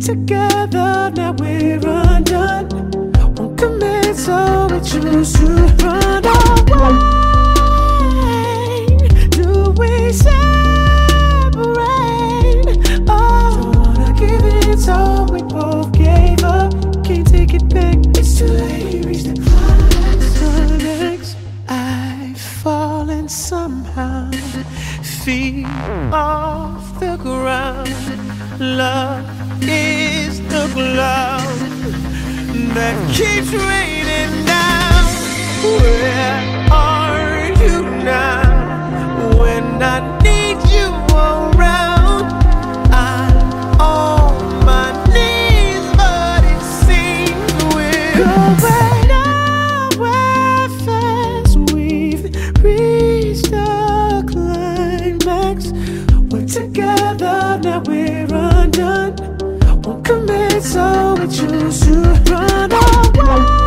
together, now we're undone. Won't commit, so we choose to run away. Do we separate? Oh, don't wanna give it, so we both gave up. Can't take it back, it's too late. Reach the climax. I've fallen somehow, feet off the ground. Love that keeps raining down. Where are you now? When I need you around, I'm on my knees, but it seems we're going nowhere fast. We've reached the climax. We're together, now we're undone. Won't commit, so we choose to run Woo!